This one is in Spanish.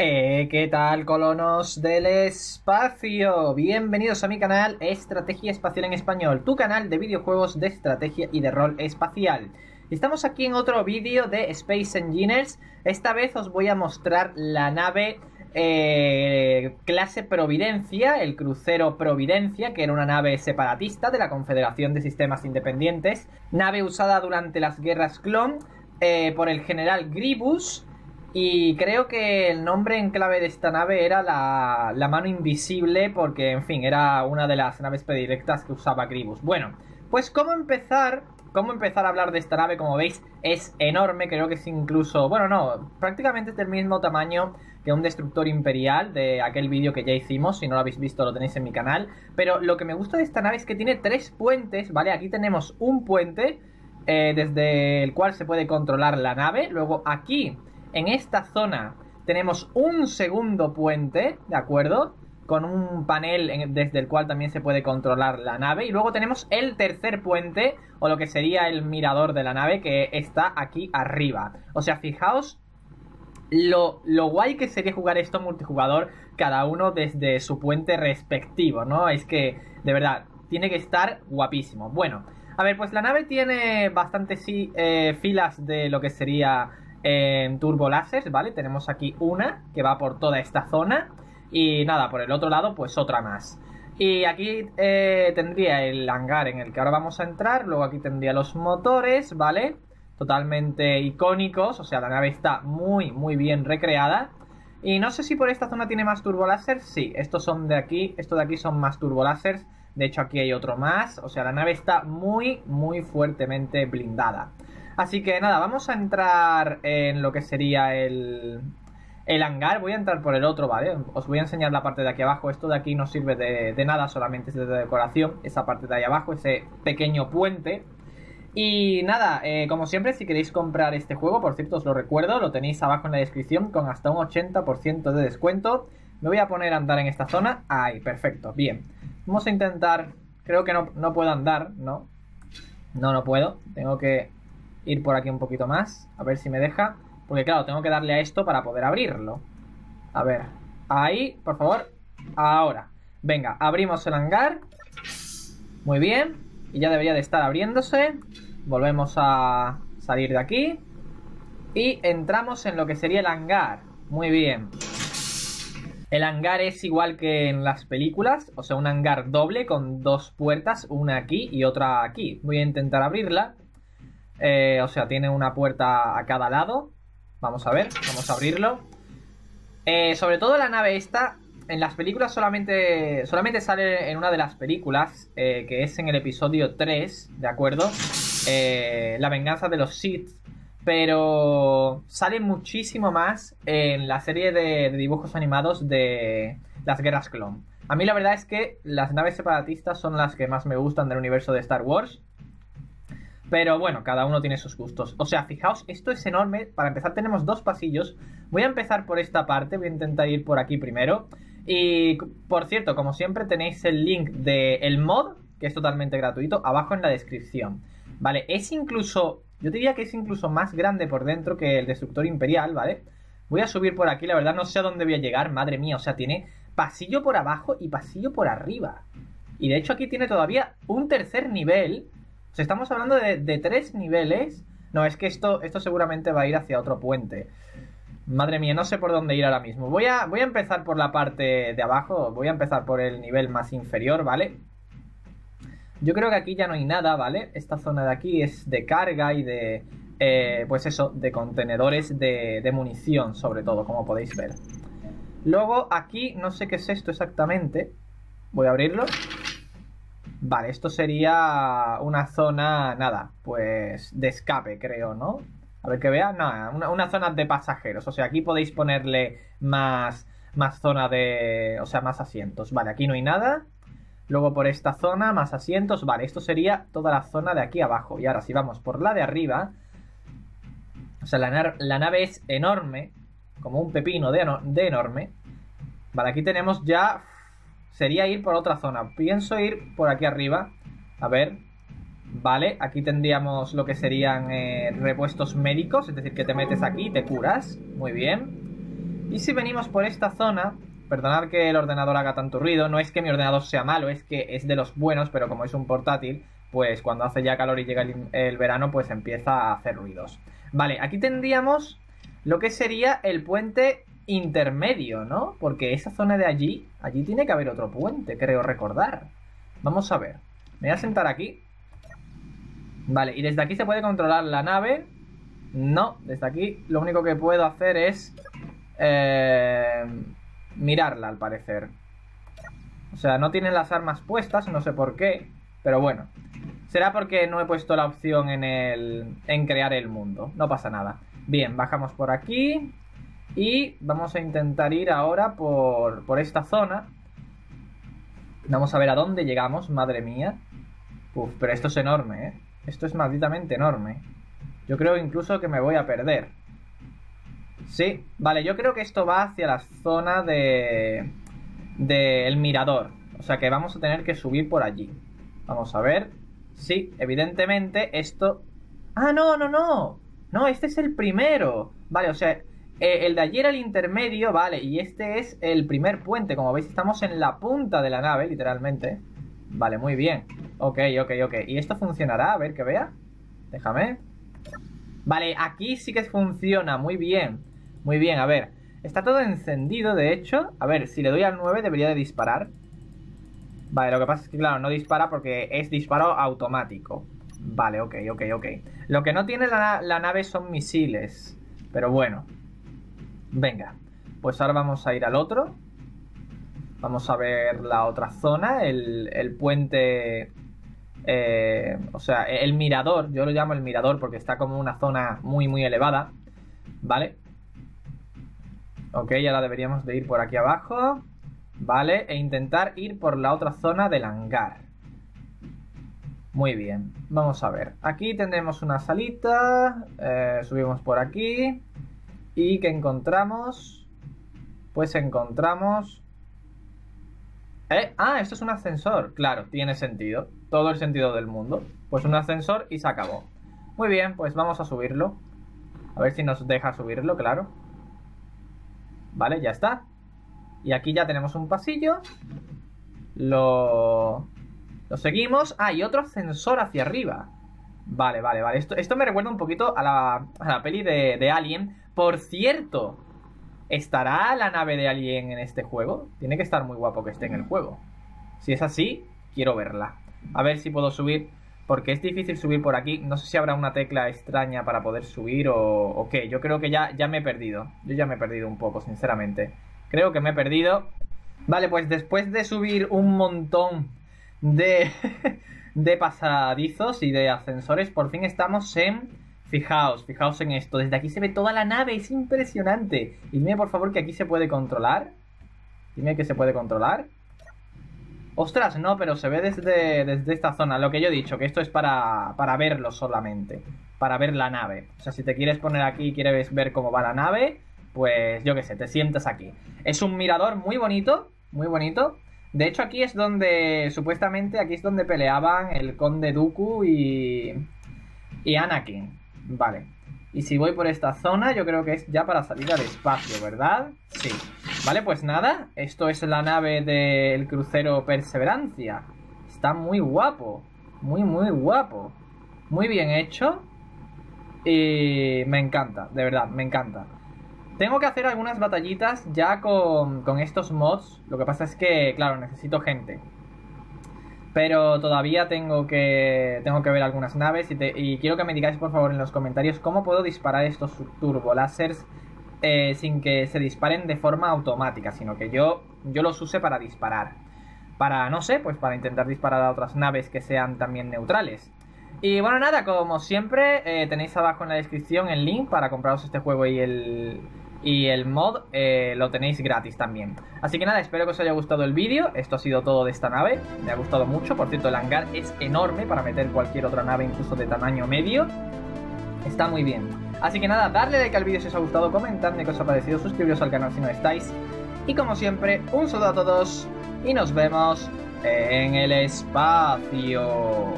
Eh, ¿Qué tal colonos del espacio? Bienvenidos a mi canal Estrategia Espacial en Español, tu canal de videojuegos de estrategia y de rol espacial. Estamos aquí en otro vídeo de Space Engineers, esta vez os voy a mostrar la nave eh, clase Providencia, el crucero Providencia, que era una nave separatista de la Confederación de Sistemas Independientes, nave usada durante las guerras clon eh, por el general Gribus, y creo que el nombre en clave de esta nave era la, mano invisible, porque, en fin, era una de las naves predirectas que usaba Gribus. Bueno, pues cómo empezar, cómo empezar a hablar de esta nave, como veis, es enorme, creo que es incluso, bueno, no, prácticamente es del mismo tamaño que un destructor imperial de aquel vídeo que ya hicimos, si no lo habéis visto lo tenéis en mi canal. Pero lo que me gusta de esta nave es que tiene tres puentes, ¿vale? Aquí tenemos un puente eh, desde el cual se puede controlar la nave, luego aquí en esta zona tenemos un segundo puente, ¿de acuerdo? Con un panel desde el cual también se puede controlar la nave. Y luego tenemos el tercer puente, o lo que sería el mirador de la nave, que está aquí arriba. O sea, fijaos lo, lo, guay que sería jugar esto multijugador, cada uno desde su puente respectivo, ¿no? Es que, de verdad, tiene que estar guapísimo. Bueno, a ver, pues la nave tiene bastantes eh, filas de lo que sería en turbo láser, ¿vale? Tenemos aquí una que va por toda esta zona y nada, por el otro lado pues otra más. Y aquí eh, tendría el hangar en el que ahora vamos a entrar, luego aquí tendría los motores, ¿vale? Totalmente icónicos, o sea, la nave está muy, muy bien recreada. Y no sé si por esta zona tiene más turboláser, sí, estos son de aquí, estos de aquí son más turbolásers, de hecho aquí hay otro más, o sea, la nave está muy, muy fuertemente blindada. Así que nada, vamos a entrar en lo que sería el, el hangar. Voy a entrar por el otro, ¿vale? Os voy a enseñar la parte de aquí abajo. Esto de aquí no sirve de, nada, solamente es de decoración. Esa parte de ahí abajo, ese pequeño puente. Y nada, eh, como siempre, si queréis comprar este juego, por cierto, os lo recuerdo, lo tenéis abajo en la descripción con hasta un 80% de descuento. Me voy a poner a andar en esta zona. Ahí, perfecto, bien. Vamos a intentar... Creo que no, no puedo andar, ¿no? No, no puedo. Tengo que ir por aquí un poquito más, a ver si me deja. Porque claro, tengo que darle a esto para poder abrirlo. A ver, ahí, por favor, ahora. Venga, abrimos el hangar. Muy bien, y ya debería de estar abriéndose. Volvemos a salir de aquí. Y entramos en lo que sería el hangar. Muy bien. El hangar es igual que en las películas, o sea, un hangar doble con dos puertas, una aquí y otra aquí. Voy a intentar abrirla. Eh, o sea, tiene una puerta a cada lado. Vamos a ver, vamos a abrirlo. Eh, sobre todo la nave esta, en las películas solamente, solamente sale en una de las películas, eh, que es en el episodio 3, ¿de acuerdo? la venganza de los Sith. Pero sale muchísimo más en la serie de, de dibujos animados de las guerras clon. A mí la verdad es que las naves separatistas son las que más me gustan del universo de Star Wars. Pero bueno, cada uno tiene sus gustos. O sea, fijaos, esto es enorme. Para empezar tenemos dos pasillos. Voy a empezar por esta parte, voy a intentar ir por aquí primero. Y por cierto, como siempre tenéis el link del mod, que es totalmente gratuito, abajo en la descripción. Vale, es incluso, yo diría que es incluso más grande por dentro que el destructor imperial, ¿vale? Voy a subir por aquí, la verdad no sé a dónde voy a llegar, madre mía, o sea, tiene pasillo por abajo y pasillo por arriba. Y de hecho aquí tiene todavía un tercer nivel estamos hablando de, tres niveles. No, es que esto, esto seguramente va a ir hacia otro puente. Madre mía, no sé por dónde ir ahora mismo. Voy a, voy a empezar por la parte de abajo. Voy a empezar por el nivel más inferior, ¿vale? Yo creo que aquí ya no hay nada, ¿vale? Esta zona de aquí es de carga y de... Eh, pues eso, de contenedores de, de munición, sobre todo, como podéis ver. Luego aquí, no sé qué es esto exactamente. Voy a abrirlo. Vale, esto sería una zona, nada, pues de escape, creo, ¿no? A ver que vea, nada, una, zona de pasajeros. O sea, aquí podéis ponerle más, más zona de, o sea, más asientos. Vale, aquí no hay nada. Luego por esta zona, más asientos. Vale, esto sería toda la zona de aquí abajo. Y ahora si vamos por la de arriba, o sea, la, la nave es enorme, como un pepino de, de enorme. Vale, aquí tenemos ya sería ir por otra zona. Pienso ir por aquí arriba. A ver. Vale, aquí tendríamos lo que serían eh, repuestos médicos, es decir, que te metes aquí y te curas. Muy bien. Y si venimos por esta zona, perdonad que el ordenador haga tanto ruido, no es que mi ordenador sea malo, es que es de los buenos, pero como es un portátil, pues cuando hace ya calor y llega el, verano, pues empieza a hacer ruidos. Vale, aquí tendríamos lo que sería el puente intermedio, ¿no? Porque esa zona de allí, allí tiene que haber otro puente, creo recordar. Vamos a ver. Me voy a sentar aquí. Vale, y desde aquí se puede controlar la nave. No, desde aquí lo único que puedo hacer es eh, mirarla, al parecer. O sea, no tienen las armas puestas, no sé por qué. Pero bueno, será porque no he puesto la opción en, el, en crear el mundo. No pasa nada. Bien, bajamos por aquí. Y vamos a intentar ir ahora por, por esta zona. Vamos a ver a dónde llegamos, madre mía. Uf, pero esto es enorme, ¿eh? Esto es malditamente enorme. Yo creo incluso que me voy a perder. Sí, vale, yo creo que esto va hacia la zona de... del mirador. O sea que vamos a tener que subir por allí. Vamos a ver. Sí, evidentemente esto... ¡Ah, no, no, no! No, este es el primero. Vale, o sea, eh, el de ayer el intermedio, vale, y este es el primer puente. Como veis, estamos en la punta de la nave, literalmente. Vale, muy bien. Ok, ok, ok. ¿Y esto funcionará? A ver, que vea. Déjame. Vale, aquí sí que funciona. Muy bien. Muy bien, a ver. Está todo encendido, de hecho. A ver, si le doy al 9 debería de disparar. Vale, lo que pasa es que, claro, no dispara porque es disparo automático. Vale, ok, ok, ok. Lo que no tiene la, nave son misiles. Pero bueno. Venga. Pues ahora vamos a ir al otro. Vamos a ver la otra zona. El, puente... Eh, o sea, el mirador. Yo lo llamo el mirador porque está como una zona muy, muy elevada. ¿Vale? Ok, ahora deberíamos de ir por aquí abajo. Vale, e intentar ir por la otra zona del hangar. Muy bien, vamos a ver. Aquí tendremos una salita. Eh, subimos por aquí. ¿Y qué encontramos? Pues encontramos... ¿Eh? Ah, esto es un ascensor. Claro, tiene sentido. Todo el sentido del mundo. Pues un ascensor y se acabó. Muy bien, pues vamos a subirlo. A ver si nos deja subirlo, claro. Vale, ya está. Y aquí ya tenemos un pasillo. Lo, lo seguimos. Ah, y otro ascensor hacia arriba. Vale, vale, vale. Esto, esto me recuerda un poquito a la, a la peli de, de Alien. Por cierto, ¿estará la nave de Alien en este juego? Tiene que estar muy guapo que esté en el juego. Si es así, quiero verla. A ver si puedo subir. Porque es difícil subir por aquí. No sé si habrá una tecla extraña para poder subir o, o qué. Yo creo que ya, ya me he perdido. Yo ya me he perdido un poco, sinceramente. Creo que me he perdido. Vale, pues después de subir un montón de, de pasadizos y de ascensores, por fin estamos en... Fijaos, fijaos en esto. Desde aquí se ve toda la nave, es impresionante. Dime por favor que aquí se puede controlar. Dime que se puede controlar. Ostras, no, pero se ve desde, desde esta zona. Lo que yo he dicho, que esto es para, para verlo solamente. Para ver la nave. O sea, si te quieres poner aquí y quieres ver cómo va la nave, pues yo qué sé, te sientas aquí. Es un mirador muy bonito, muy bonito. De hecho, aquí es donde, supuestamente, aquí es donde peleaban el conde Dooku y, y Anakin. Vale. Y si voy por esta zona, yo creo que es ya para salir al espacio, ¿verdad? Sí. Vale, pues nada, esto es la nave del crucero Perseverancia. Está muy guapo, muy, muy guapo. Muy bien hecho. Y me encanta, de verdad, me encanta. Tengo que hacer algunas batallitas ya con, estos mods. Lo que pasa es que, claro, necesito gente. Pero todavía tengo que, tengo que ver algunas naves y, quiero que me digáis por favor en los comentarios cómo puedo disparar estos turbo láseres eh, sin que se disparen de forma automática, sino que yo, yo los use para disparar. Para, no sé, pues para intentar disparar a otras naves que sean también neutrales. Y bueno, nada, como siempre, eh, tenéis abajo en la descripción el link para compraros este juego y el, y el mod eh, lo tenéis gratis también. Así que nada, espero que os haya gustado el vídeo. Esto ha sido todo de esta nave. Me ha gustado mucho. Por cierto, el hangar es enorme para meter cualquier otra nave, incluso de tamaño medio. Está muy bien. Así que nada, darle like al vídeo si os ha gustado, comentadme qué os ha parecido, suscribiros al canal si no estáis. Y como siempre, un saludo a todos y nos vemos en el espacio.